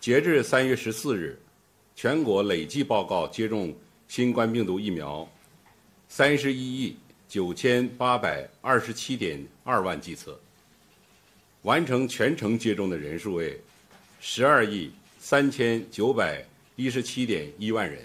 截至三月十四日全国累计报告接种新冠病毒疫苗三十一亿九千八百二十七点二万剂次完成全程接种的人数为十二亿三千九百一十七点一万人。